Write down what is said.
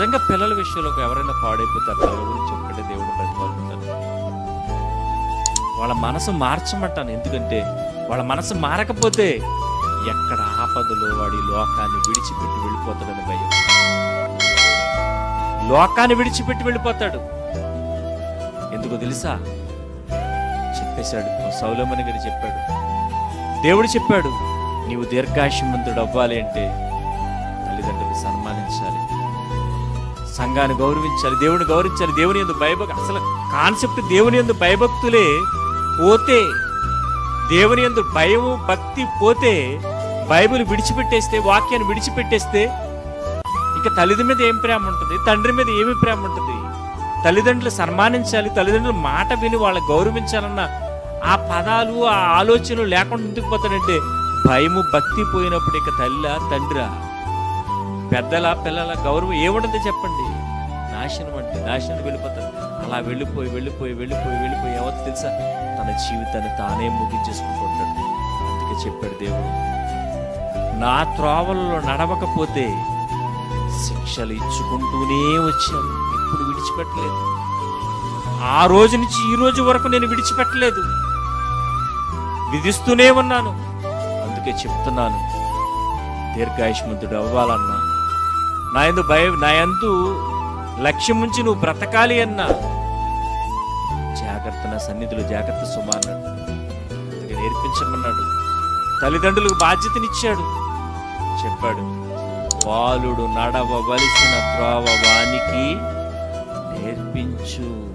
నిజంగా పిల్లల విషయంలో ఎవరైనా పాడైపోతారు పిల్లల గురించి ఒక్కటే దేవుడు ప్రతిపాదుతారు వాళ్ళ మనసు మార్చమంటాను. ఎందుకంటే వాళ్ళ మనసు మారకపోతే ఎక్కడ ఆపదలో వాడి లోకాన్ని విడిచిపెట్టి వెళ్ళిపోతాడని భయం. లోకాన్ని విడిచిపెట్టి వెళ్ళిపోతాడు. ఎందుకో తెలుసా? చెప్పేశాడు. సౌలమని గారు చెప్పాడు. దేవుడు చెప్పాడు నీవు దీర్ఘాయుషమంతుడు అవ్వాలి అంటే తల్లిదండ్రులు సన్మానించాలి. సంఘాన్ని గౌరవించాలి దేవుని గౌరవించాలి. దేవుని ఎందు భయభక్తి అసలు కాన్సెప్ట్ దేవుని ఎందు భయభక్తులే పోతే దేవుని ఎందు భయము భక్తి పోతే బైబిల్ విడిచిపెట్టేస్తే వాక్యాన్ని విడిచిపెట్టేస్తే ఇక తల్లిదండ్రుల మీద ఏం ప్రేమ ఉంటుంది? తండ్రి మీద ఏమి ప్రేమ ఉంటుంది? తల్లిదండ్రులు సన్మానించాలి తల్లిదండ్రుల మాట విని వాళ్ళని గౌరవించాలన్న ఆ పదాలు ఆ ఆలోచనలు లేకుండా ఎందుకు పోతాడంటే భయము భక్తి పోయినప్పుడు ఇక తల్లి తండ్రా? పెద్దల పిల్లల గౌరవం ఏముంటుంది చెప్పండి? నాశనం అంటే నాశనం వెళ్ళిపోతారు. అలా వెళ్ళిపోయి వెళ్ళిపోయి వెళ్ళిపోయి వెళ్ళిపోయి ఎవరు తెలుసా? తన జీవితాన్ని తానే ముగించేసుకుంటుంటాడు. అందుకే చెప్పాడు దేవుడు నా త్రోవలలో నడవకపోతే శిక్షలు ఇచ్చుకుంటూనే వచ్చాను. ఎప్పుడు విడిచిపెట్టలేదు. ఆ రోజు నుంచి ఈ రోజు వరకు నేను విడిచిపెట్టలేదు. విధిస్తూనే ఉన్నాను. అందుకే చెప్తున్నాను దీర్ఘాయుష్మంతుడు అవ్వాలన్నా నాయందు భయ నాయందు లక్ష్యం ఉంచి నువ్వు బ్రతకాలి అన్నా. జాగ్రత్త నా సన్నిధిలో జాగ్రత్త సుమా అన్నాడు అందుకే నేర్పించమన్నాడు. తల్లిదండ్రులకు బాధ్యతనిచ్చాడు. చెప్పాడు బాలుడు నడవవలసిన త్రోవ వానికి నేర్పించు.